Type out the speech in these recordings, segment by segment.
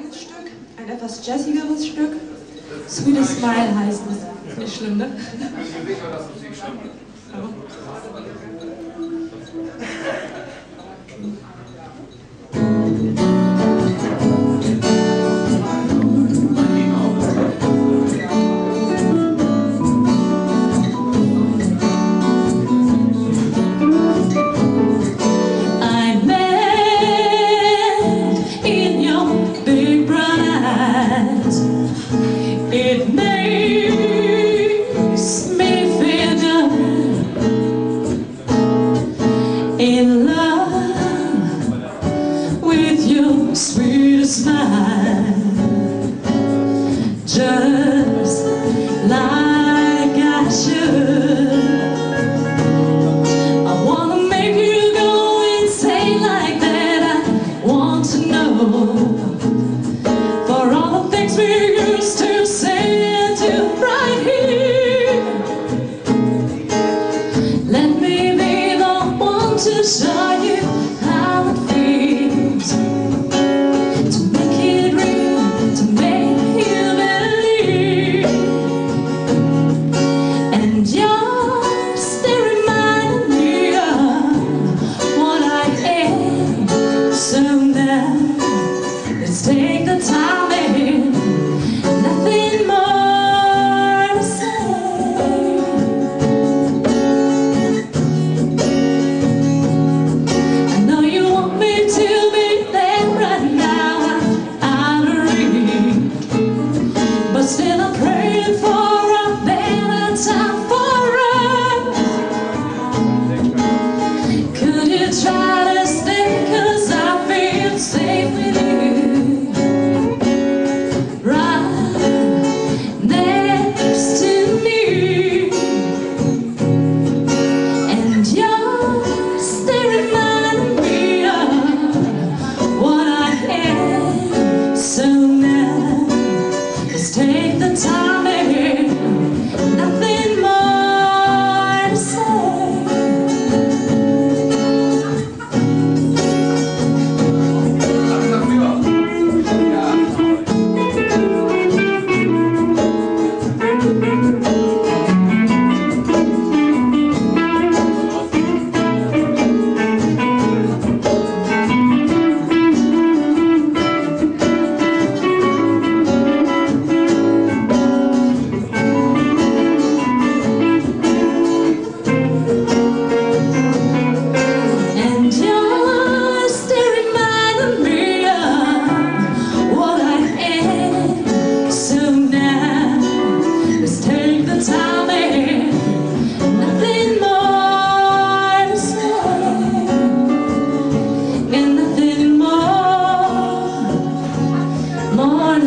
eigenes Stück, ein etwas jazzigeres Stück. Sweet Smile heißt es. Ist nicht schlimm, ne? just like I should. I wanna make you go insane like that. I want to know for all the things we used to say and do right here. Let me be the one to show. Take the time. Please take the time.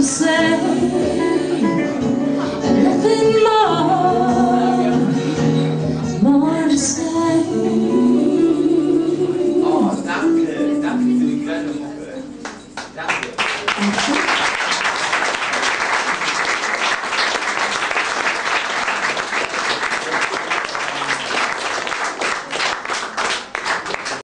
céu.